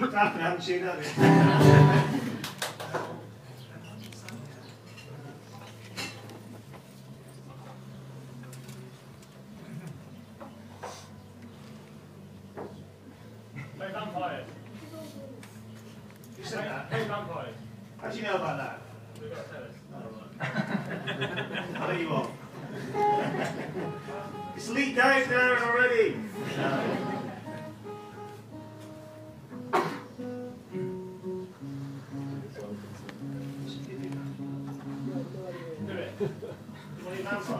back and haven't tuned up Play vampires. How do you said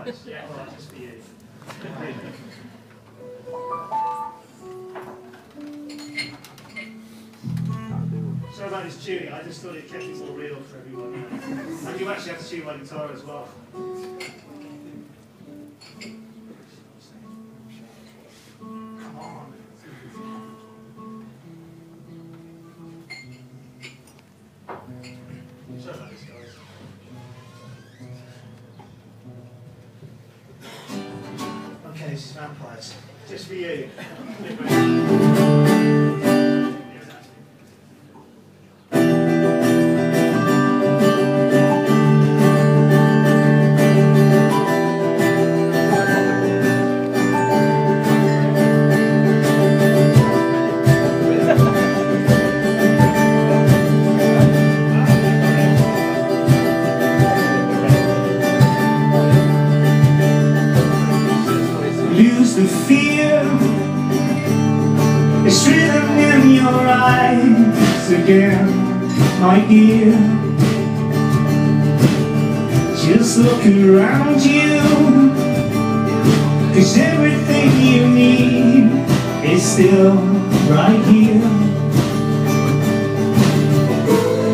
Sorry about this tuning, I just thought it kept it more real for everyone. And you actually have to tune my guitar as well. Come on. Vampires. Just for you. Lose the fear. It's written in your eyes again, my dear. Just look around you Cause everything you need is still right here.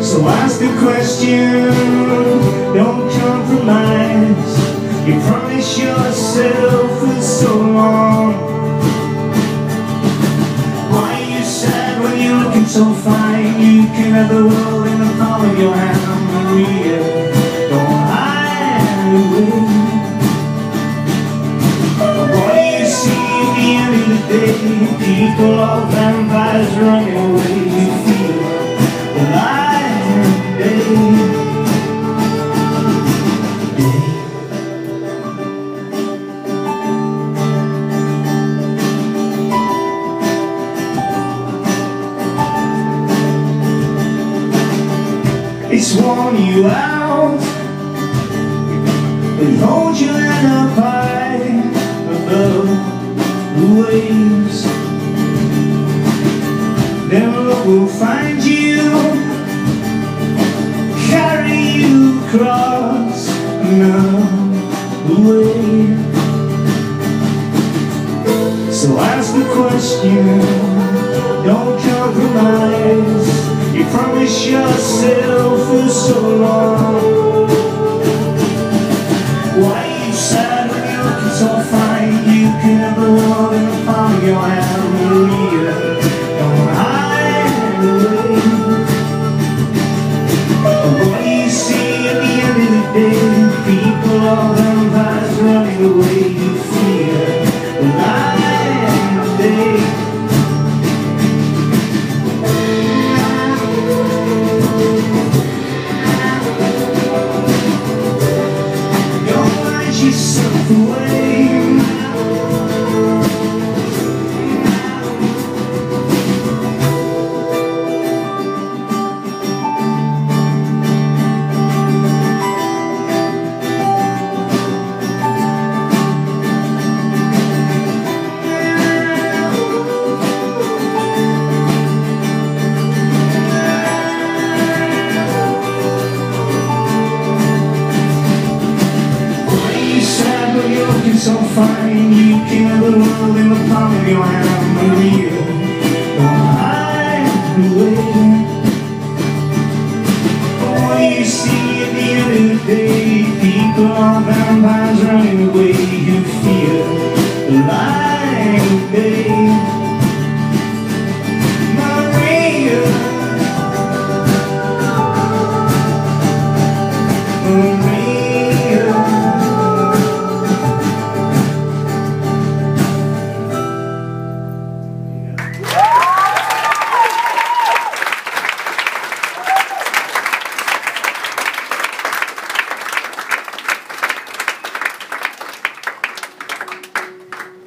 So ask the question, don't compromise You promise yourself for so long Why are you sad when you're looking so fine? You can have the world in the palm of your hand Maria, It's worn you out But hold your head up high Above the waves. Then love will find you. Carry you across another way. So ask the question Don't compromise You promise yourself for so long. Why are you sad when you're looking so fine? You can have the world in the palm of your hand Maria, don't hide away What do you see at the end of the day? People, all vampires running away yourself away so fine? You have the world in the palm of your hand Maria, away What do you see at the end of the day? People are vampires running away